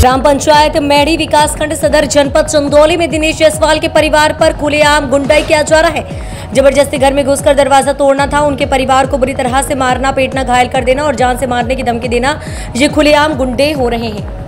ग्राम पंचायत मैड़ी विकासखंड सदर जनपद चंदौली में दिनेश जायसवाल के परिवार पर खुलेआम गुंडाई किया जा रहा है। ज़बरदस्ती घर में घुसकर दरवाज़ा तोड़ना था, उनके परिवार को बुरी तरह से मारना, पेटना घायल कर देना और जान से मारने की धमकी देना, ये खुलेआम गुंडे हो रहे हैं।